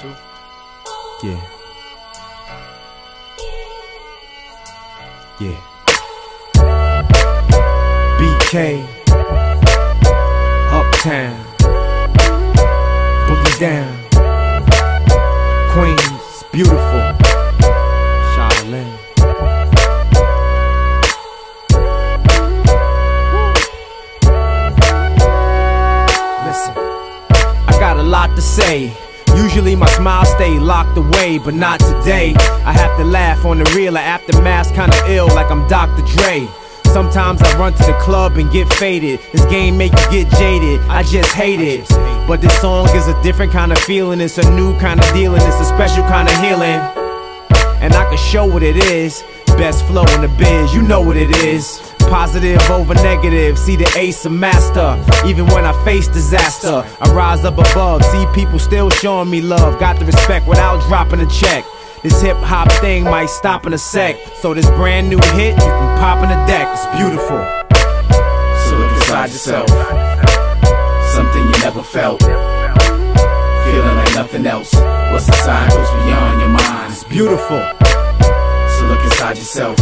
two. Yeah. Yeah. BK. Uptown. Boogie down. Queens. Beautiful. Charlene. Listen. I got a lot to say. Usually my smile stay locked away, but not today. I have to laugh on the real, I aftermath kinda ill, like I'm Dr. Dre. Sometimes I run to the club and get faded. This game make you get jaded. I just hate it. But this song is a different kind of feeling. It's a new kind of dealing. It's a special kind of healing. And I can show what it is. Best flow in the biz, you know what it is. Positive over negative, see the ace of master. Even when I face disaster, I rise up above. See people still showing me love. Got the respect without dropping a check. This hip hop thing might stop in a sec. So this brand new hit, you can pop in the deck. It's beautiful. So look inside yourself. Something you never felt. Feeling like nothing else. What's inside goes beyond your mind. It's beautiful. Inside yourself.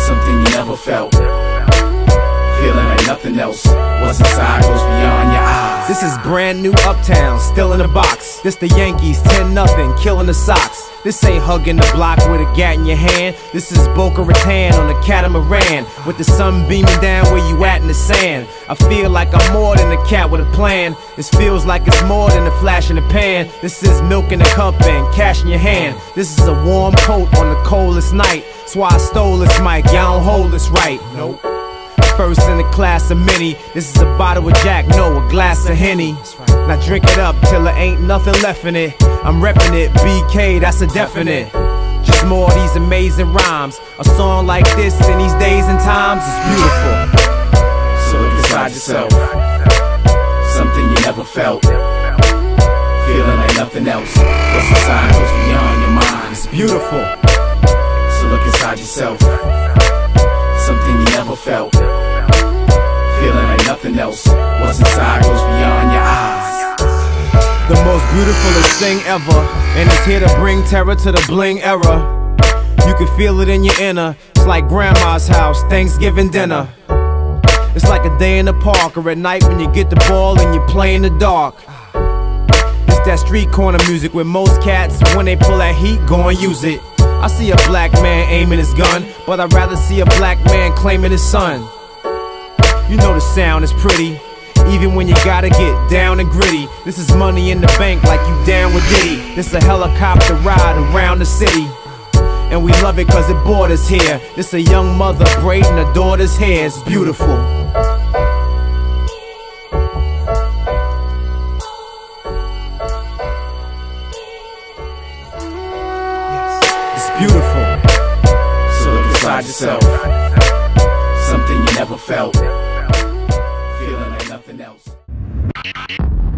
Something you never felt. Feeling like nothing else. What's inside goes beyond your eyes. This is brand new Uptown, still in the box. This the Yankees, 10 nothing, killing the Sox. This ain't hugging the block with a gat in your hand. This is Boca Raton on a catamaran with the sun beaming down where you at in the sand. I feel like I'm more than a cat with a plan. This feels like it's more than a flash in the pan. This is milk in a cup and cash in your hand. This is a warm coat on the coldest night. That's why I stole this mic. Y'all don't hold this right. Nope. First in the class of many. This is a bottle of Jack, no, a glass of Henny. Now drink it up till there ain't nothing left in it. I'm reppin' it, BK, that's a definite. Just more of these amazing rhymes. A song like this in these days and times is beautiful. So look inside yourself. Something you never felt. Feeling like nothing else. What's inside goes beyond your mind. It's beautiful. So look inside yourself. Something you never felt. Feeling like nothing else. Beautifulest thing ever. And it's here to bring terror to the bling era. You can feel it in your inner. It's like grandma's house, Thanksgiving dinner. It's like a day in the park or at night when you get the ball and you play in the dark. It's that street corner music where most cats, when they pull that heat, go and use it. I see a black man aiming his gun, but I'd rather see a black man claiming his son. You know the sound is pretty, even when you gotta get down and gritty. This is money in the bank like you down with Diddy. This a helicopter ride around the city. And we love it cause it us here. This a young mother braiding her daughter's hair. It's beautiful. It's beautiful. So look inside yourself. Something you never felt nothing else.